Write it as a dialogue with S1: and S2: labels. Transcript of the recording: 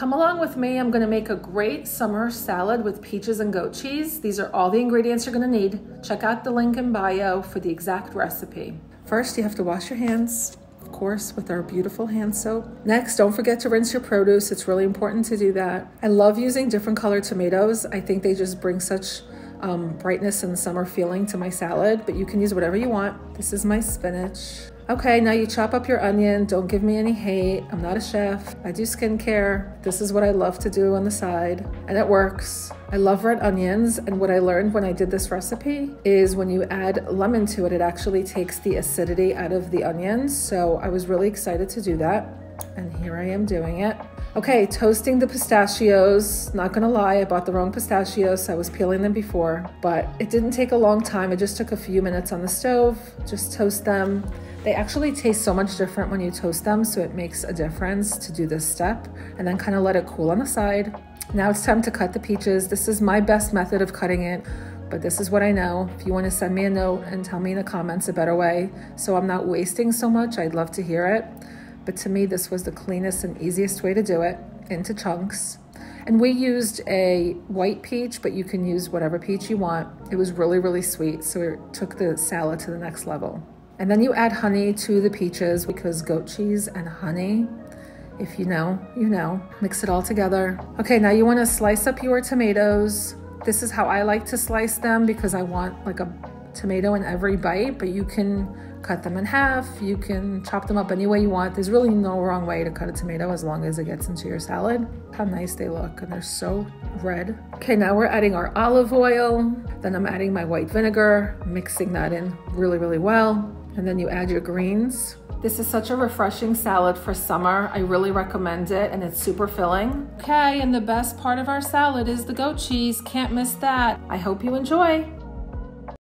S1: come along with me. I'm gonna make a great summer salad with peaches and goat cheese. These are all the ingredients you're gonna need. Check out the link in bio for the exact recipe. First, you have to wash your hands of course, with our beautiful hand soap. Next, don't forget to rinse your produce. It's really important to do that. I love using different colored tomatoes. I think they just bring such um, brightness and summer feeling to my salad, but you can use whatever you want. This is my spinach. Okay, now you chop up your onion. Don't give me any hate. I'm not a chef. I do skincare. This is what I love to do on the side, and it works. I love red onions, and what I learned when I did this recipe is when you add lemon to it, it actually takes the acidity out of the onions. So I was really excited to do that, and here I am doing it. Okay, toasting the pistachios. Not gonna lie, I bought the wrong pistachios. I was peeling them before, but it didn't take a long time. It just took a few minutes on the stove. Just toast them. They actually taste so much different when you toast them, so it makes a difference to do this step and then kind of let it cool on the side. Now it's time to cut the peaches. This is my best method of cutting it, but this is what I know. If you want to send me a note and tell me in the comments a better way so I'm not wasting so much, I'd love to hear it. But to me, this was the cleanest and easiest way to do it into chunks. And we used a white peach, but you can use whatever peach you want. It was really, really sweet, so it took the salad to the next level. And then you add honey to the peaches because goat cheese and honey, if you know, you know. Mix it all together. Okay, now you wanna slice up your tomatoes. This is how I like to slice them because I want like a tomato in every bite, but you can cut them in half. You can chop them up any way you want. There's really no wrong way to cut a tomato as long as it gets into your salad. How nice they look, and they're so red. Okay, now we're adding our olive oil. Then I'm adding my white vinegar, mixing that in really, really well and then you add your greens. This is such a refreshing salad for summer. I really recommend it and it's super filling. Okay, and the best part of our salad is the goat cheese. Can't miss that. I hope you enjoy.